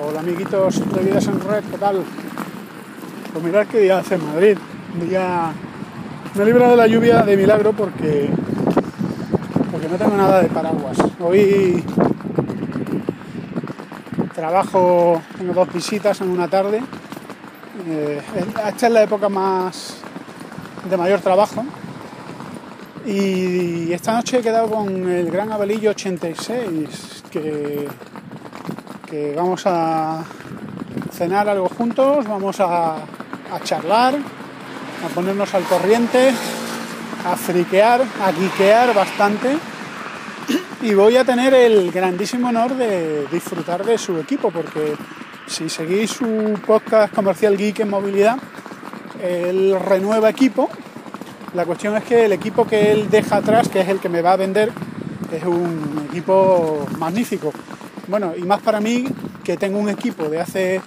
Hola amiguitos de Vidas en Red, ¿qué tal? Pues mirad qué día hace en Madrid. Día... Me libro de la lluvia de milagro porque porque no tengo nada de paraguas. Hoy trabajo, tengo dos visitas en una tarde. Eh, esta es la época más de mayor trabajo. Y esta noche he quedado con el Gran Abelillo 86, que que vamos a cenar algo juntos, vamos a, charlar, a ponernos al corriente, a friquear, a guiquear bastante y voy a tener el grandísimo honor de disfrutar de su equipo porque si seguís su podcast comercial Geek en movilidad, él renueva equipo. La cuestión es que el equipo que él deja atrás, que es el que me va a vender, es un equipo magnífico. Bueno, y más para mí que tengo un equipo de hace,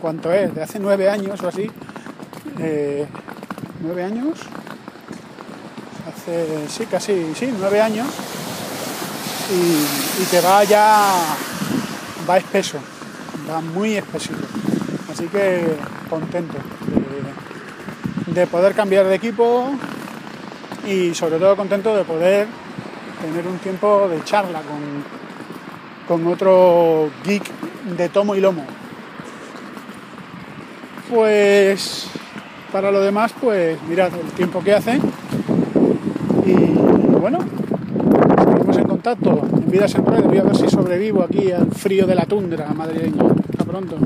¿cuánto es? De hace nueve años o así. Eh, ¿Nueve años? Hace, sí, casi, sí, nueve años. Y, que va ya, va espeso, va muy espesito. Así que contento de, de poder cambiar de equipo y sobre todo contento de poder tener un tiempo de charla con, con otro geek de tomo y lomo. Pues para lo demás, pues mirad el tiempo que hace. Y bueno, seguimos en contacto en Vidas en. Voy a ver si sobrevivo aquí al frío de la tundra madrileña. Hasta pronto.